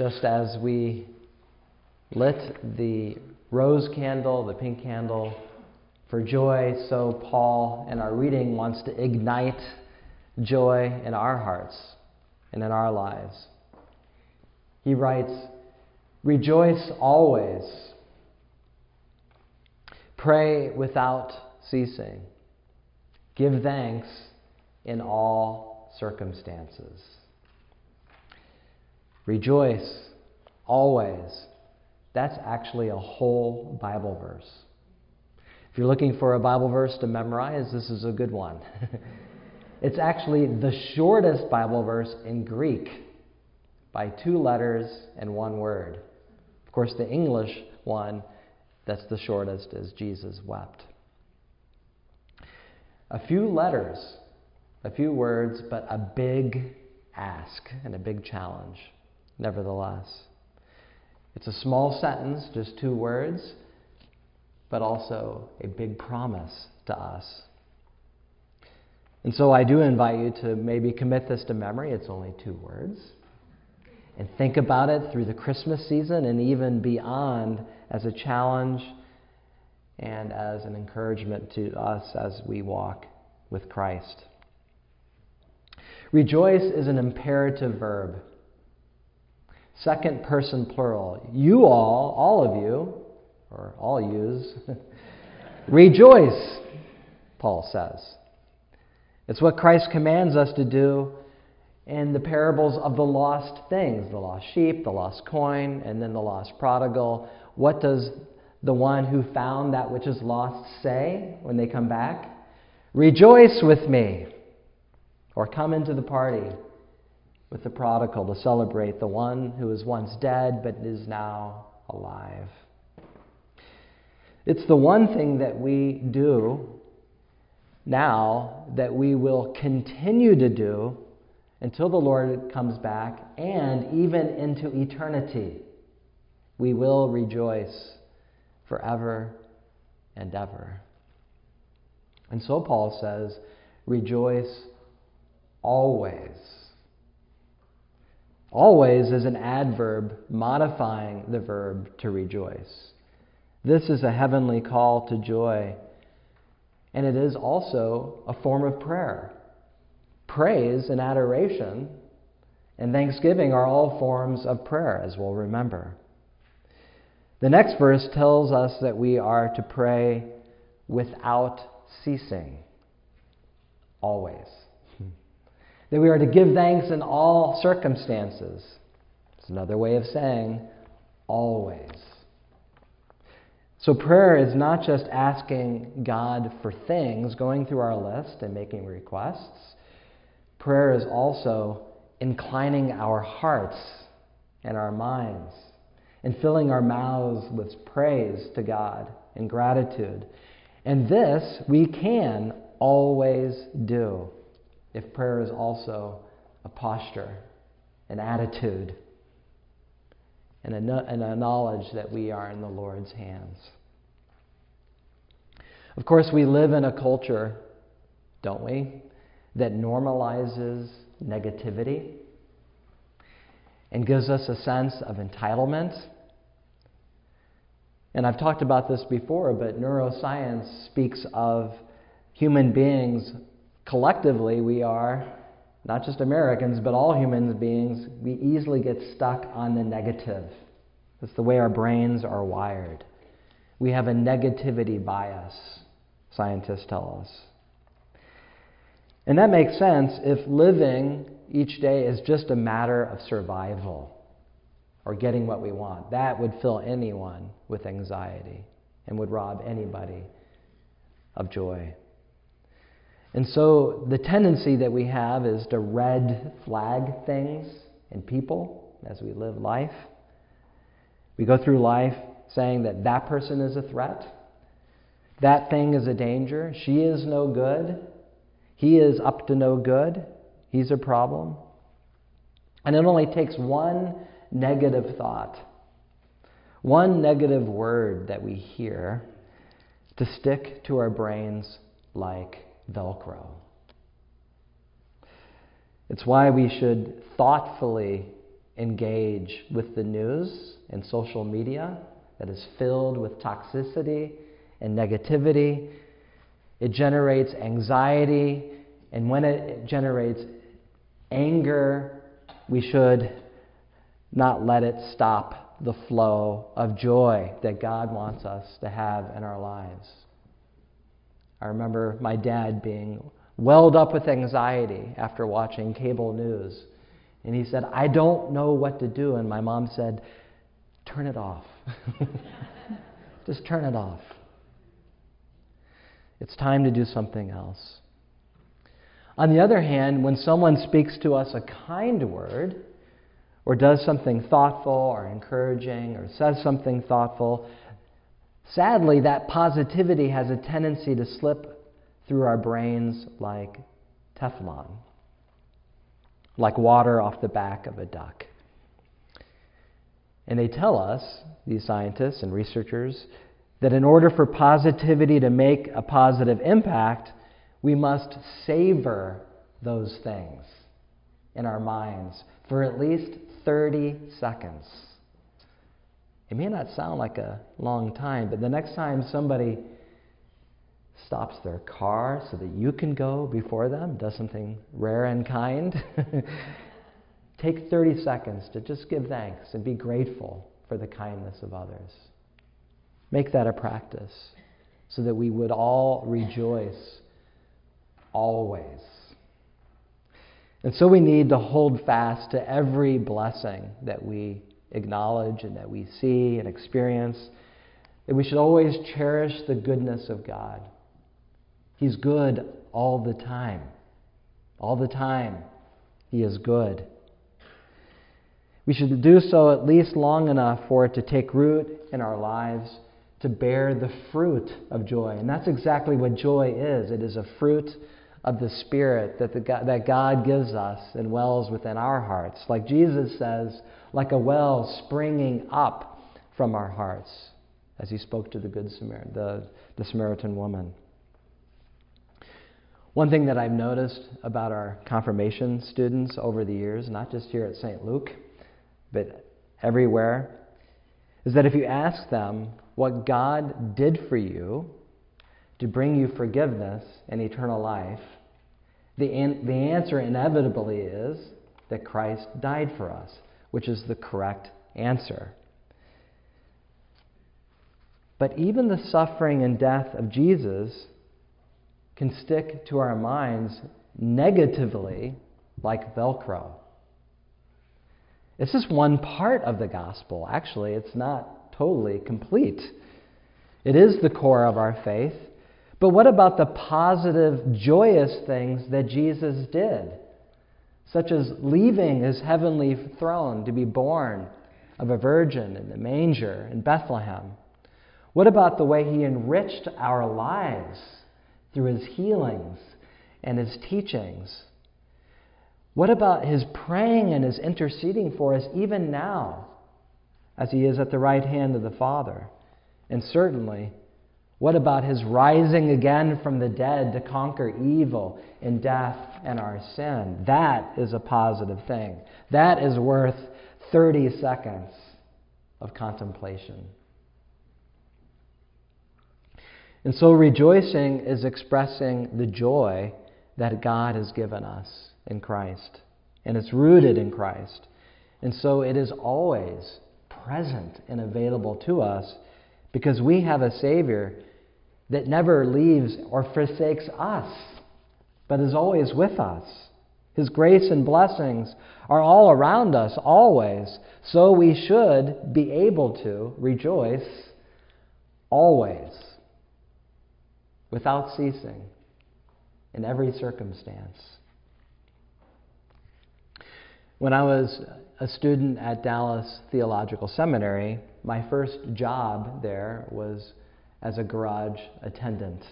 Just as we lit the rose candle, the pink candle, for joy, so Paul in our reading wants to ignite joy in our hearts and in our lives. He writes, Rejoice always. Pray without ceasing. Give thanks in all circumstances. Rejoice always. That's actually a whole Bible verse. If you're looking for a Bible verse to memorize, this is a good one. it's actually the shortest Bible verse in Greek by two letters and one word. Of course, the English one that's the shortest is Jesus wept. A few letters, a few words, but a big ask and a big challenge, nevertheless. It's a small sentence, just two words, but also a big promise to us. And so I do invite you to maybe commit this to memory. It's only two words. And think about it through the Christmas season and even beyond as a challenge and as an encouragement to us as we walk with Christ. Rejoice is an imperative verb. Second person plural. You all, all of you, or all yous, rejoice, Paul says. It's what Christ commands us to do in the parables of the lost things the lost sheep, the lost coin, and then the lost prodigal. What does the one who found that which is lost say when they come back? Rejoice with me, or come into the party with the prodigal to celebrate the one who was once dead but is now alive. It's the one thing that we do now that we will continue to do until the Lord comes back and even into eternity. We will rejoice forever and ever. And so Paul says, rejoice always. Always is an adverb modifying the verb to rejoice. This is a heavenly call to joy, and it is also a form of prayer. Praise and adoration and thanksgiving are all forms of prayer, as we'll remember. The next verse tells us that we are to pray without ceasing, always. That we are to give thanks in all circumstances. It's another way of saying always. So, prayer is not just asking God for things, going through our list and making requests. Prayer is also inclining our hearts and our minds and filling our mouths with praise to God and gratitude. And this we can always do if prayer is also a posture, an attitude, and a, and a knowledge that we are in the Lord's hands. Of course, we live in a culture, don't we, that normalizes negativity and gives us a sense of entitlement. And I've talked about this before, but neuroscience speaks of human beings collectively, we are, not just Americans, but all human beings, we easily get stuck on the negative. That's the way our brains are wired. We have a negativity bias, scientists tell us. And that makes sense if living each day is just a matter of survival or getting what we want. That would fill anyone with anxiety and would rob anybody of joy. And so the tendency that we have is to red flag things and people as we live life. We go through life saying that that person is a threat, that thing is a danger, she is no good, he is up to no good, he's a problem. And it only takes one negative thought, one negative word that we hear to stick to our brains like Velcro. It's why we should thoughtfully engage with the news and social media that is filled with toxicity and negativity. It generates anxiety, and when it generates anger, we should not let it stop the flow of joy that God wants us to have in our lives. I remember my dad being welled up with anxiety after watching cable news. And he said, I don't know what to do. And my mom said, Turn it off. Just turn it off. It's time to do something else. On the other hand, when someone speaks to us a kind word, or does something thoughtful or encouraging, or says something thoughtful, sadly, that positivity has a tendency to slip through our brains like Teflon, like water off the back of a duck. And they tell us, these scientists and researchers, that in order for positivity to make a positive impact, we must savor those things in our minds for at least 30 seconds. It may not sound like a long time, but the next time somebody stops their car so that you can go before them, does something rare and kind, Take 30 seconds to just give thanks and be grateful for the kindness of others. Make that a practice so that we would all rejoice always. And so we need to hold fast to every blessing that we acknowledge and that we see and experience. That we should always cherish the goodness of God. He's good all the time. All the time, He is good. We should do so at least long enough for it to take root in our lives to bear the fruit of joy. And that's exactly what joy is it is a fruit of the Spirit that, the, that God gives us and wells within our hearts. Like Jesus says, like a well springing up from our hearts, as he spoke to the Good Samaritan, the, the Samaritan woman. One thing that I've noticed about our confirmation students over the years, not just here at St. Luke, but everywhere, is that if you ask them what God did for you to bring you forgiveness and eternal life, the, an- the answer inevitably is that Christ died for us, which is the correct answer. But even the suffering and death of Jesus can stick to our minds negatively like Velcro. It's just one part of the gospel. Actually, it's not totally complete. It is the core of our faith. But what about the positive, joyous things that Jesus did? Such as leaving his heavenly throne to be born of a virgin in the manger in Bethlehem. What about the way he enriched our lives through his healings and his teachings? What about his praying and his interceding for us even now, as he is at the right hand of the Father? And certainly, what about his rising again from the dead to conquer evil and death and our sin? That is a positive thing. That is worth 30 seconds of contemplation. And so, rejoicing is expressing the joy that God has given us in Christ, and it's rooted in Christ. And so it is always present and available to us because we have a Savior that never leaves or forsakes us, but is always with us. His grace and blessings are all around us always, so we should be able to rejoice always, without ceasing, in every circumstance. When I was a student at Dallas Theological Seminary, my first job there was as a garage attendant.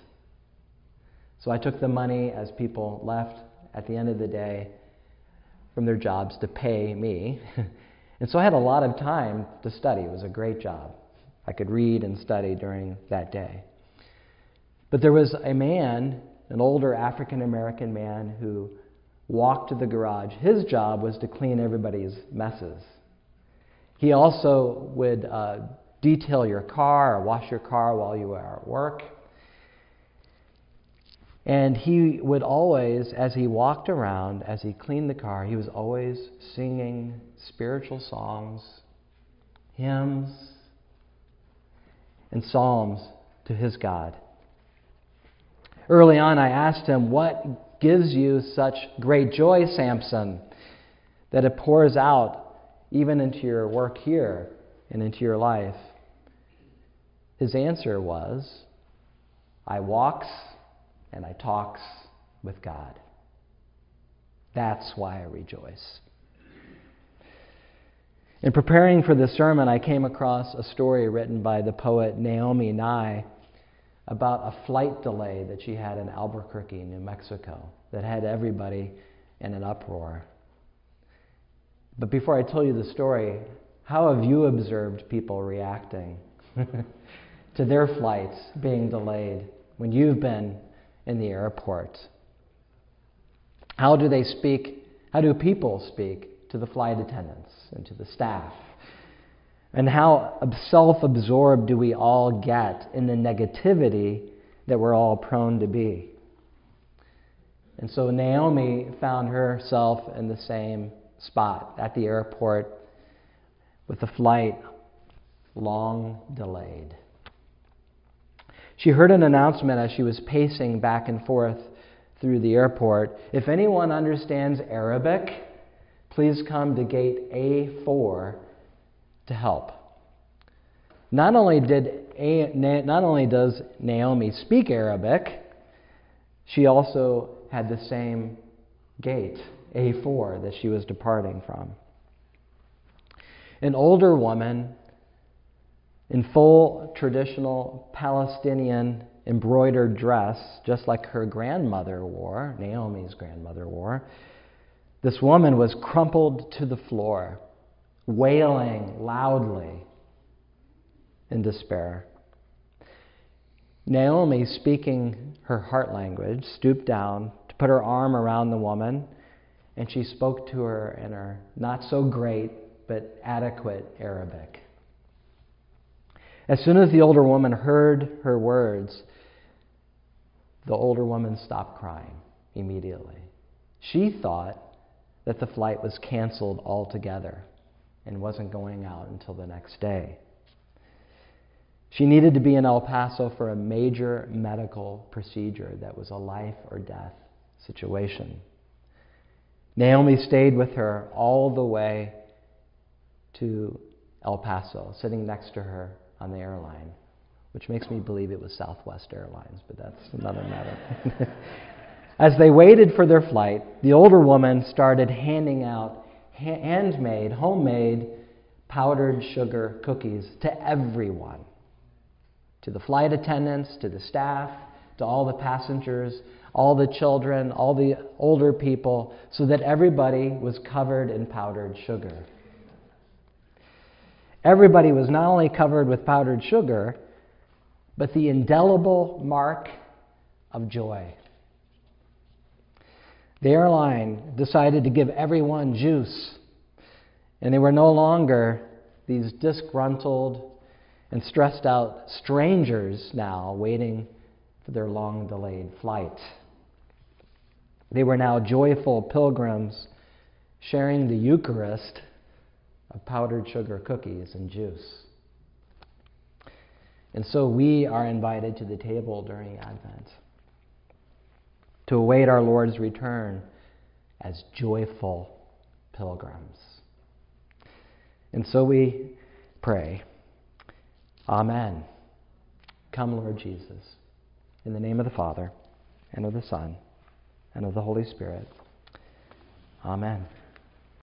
So I took the money as people left at the end of the day from their jobs to pay me. and so I had a lot of time to study. It was a great job. I could read and study during that day. But there was a man, an older African American man, who walked to the garage. His job was to clean everybody's messes. He also would uh, detail your car or wash your car while you are at work. And he would always, as he walked around, as he cleaned the car, he was always singing spiritual songs, hymns, and psalms to his God. Early on, I asked him, What gives you such great joy, Samson, that it pours out even into your work here and into your life? His answer was, I walks and I talks with God. That's why I rejoice. In preparing for this sermon, I came across a story written by the poet Naomi Nye about a flight delay that she had in Albuquerque, New Mexico, that had everybody in an uproar. But before I tell you the story, how have you observed people reacting to their flights being delayed when you've been in the airport? How do they speak? How do people speak to the flight attendants and to the staff? And how self absorbed do we all get in the negativity that we're all prone to be? And so Naomi found herself in the same spot at the airport with the flight long delayed. She heard an announcement as she was pacing back and forth through the airport. If anyone understands Arabic, please come to gate A4 to help. Not only, did not only does Naomi speak Arabic, she also had the same gate, A4, that she was departing from. An older woman in full traditional Palestinian embroidered dress, just like her grandmother wore, Naomi's grandmother wore, this woman was crumpled to the floor wailing loudly in despair. Naomi, speaking her heart language, stooped down to put her arm around the woman, and she spoke to her in her not so great but adequate Arabic. As soon as the older woman heard her words, the older woman stopped crying immediately. She thought that the flight was canceled altogether and wasn't going out until the next day. She needed to be in El Paso for a major medical procedure that was a life or death situation. Naomi stayed with her all the way to El Paso, sitting next to her on the airline, which makes me believe it was Southwest Airlines, but that's another matter. As they waited for their flight, the older woman started handing out handmade, homemade powdered sugar cookies to everyone to the flight attendants, to the staff, to all the passengers, all the children, all the older people, so that everybody was covered in powdered sugar. Everybody was not only covered with powdered sugar, but the indelible mark of joy. The airline decided to give everyone juice, and they were no longer these disgruntled and stressed out strangers now waiting for their long delayed flight. They were now joyful pilgrims sharing the Eucharist of powdered sugar cookies and juice. And so we are invited to the table during Advent to await our Lord's return as joyful pilgrims. And so we pray, Amen. Come, Lord Jesus, in the name of the Father, and of the Son, and of the Holy Spirit. Amen.